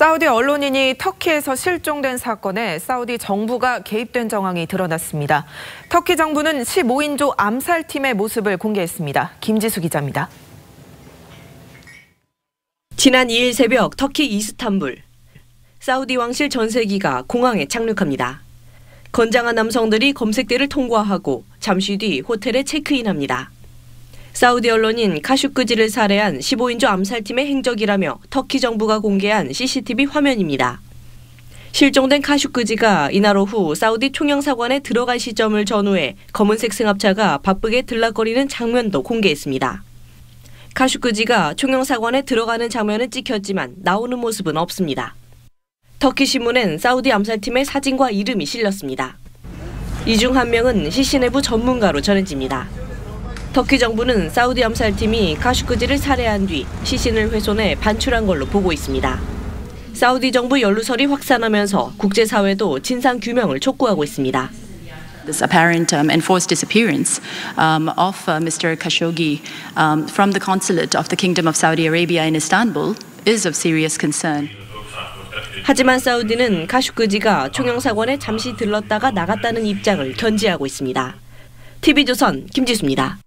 사우디 언론인이 터키에서 실종된 사건에 사우디 정부가 개입된 정황이 드러났습니다. 터키 정부는 15인조 암살팀의 모습을 공개했습니다. 김지수 기자입니다. 지난 2일 새벽 터키 이스탄불. 사우디 왕실 전세기가 공항에 착륙합니다. 건장한 남성들이 검색대를 통과하고 잠시 뒤 호텔에 체크인합니다. 사우디 언론인 카슈크지를 살해한 15인조 암살팀의 행적이라며 터키 정부가 공개한 CCTV 화면입니다. 실종된 카슈크지가 이날 오후 사우디 총영사관에 들어갈 시점을 전후해 검은색 승합차가 바쁘게 들락거리는 장면도 공개했습니다. 카슈크지가 총영사관에 들어가는 장면은 찍혔지만 나오는 모습은 없습니다. 터키 신문엔 사우디 암살팀의 사진과 이름이 실렸습니다. 이 중 한 명은 CC 내부 전문가로 전해집니다. 터키 정부는 사우디 암살팀이 카슈크지를 살해한 뒤 시신을 훼손해 반출한 걸로 보고 있습니다. 사우디 정부 연루설이 확산하면서 국제사회도 진상 규명을 촉구하고 있습니다. This apparent um, enforced disappearance um, of uh, Mr. Khashoggi um, from the consulate of the Kingdom of Saudi Arabia in Istanbul is of serious concern. 하지만 사우디는 카슈크지가 총영사관에 잠시 들렀다가 나갔다는 입장을 견지하고 있습니다. TV조선 김지수입니다.